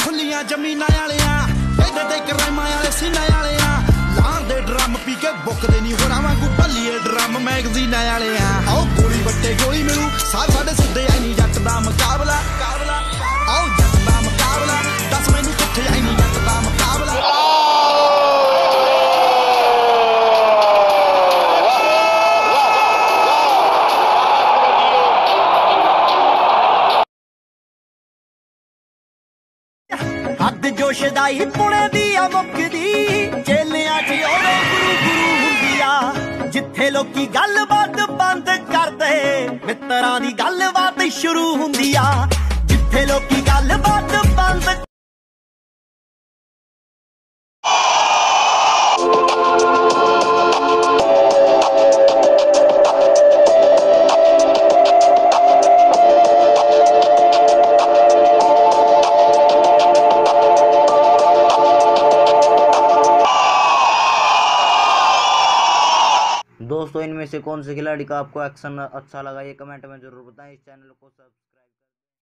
खुलिया ज़मीन आया एक रामाया ਮੈਗਜ਼ੀਨਾਂ ਵਾਲੇ ਆ ਆਓ ਗੋਲੀ ਵੱਟੇ ਗੋਲੀ ਮਿਲੂ ਸਾਹ ਸਾਡੇ ਸਿੱਧੇ ਆਈ ਨਹੀਂ ਜੱਟ ਦਾ ਮੁਕਾਬਲਾ ਮੁਕਾਬਲਾ ਆਓ ਜੱਟ ਦਾ ਮੁਕਾਬਲਾ ਦੱਸ ਮੈਨੂੰ ਕਿੱਥੇ ਆਈ ਨਹੀਂ ਜੱਟ ਦਾ ਮੁਕਾਬਲਾ ਹੱਦ ਜੋਸ਼ ਦਾ ਹੀ ਪੁਣੇ ਦੀ ਆ ਮੁੱਕਦੀ ਚੇਲਿਆਂ 'ਚ ਉਹਦੇ ਗੁਰੂ ਗੁਰੂ ਹੁੰਦੀ ਆ ਜਿੱਥੇ ਲੋਕੀ ਗੱਲਬਾਤ ਬੰਦ ਕਰਦੇ ਮਿੱਤਰਾਂ ਦੀ ਗੱਲਬਾਤ ਸ਼ੁਰੂ ਹੁੰਦੀ ਆ। ਜਿੱਥੇ ਲੋਕੀ ਗੱਲ दोस्तों, इनमें से कौन से खिलाड़ी का आपको एक्शन अच्छा लगा, ये कमेंट में ज़रूर बताएँ। इस चैनल को सब्सक्राइब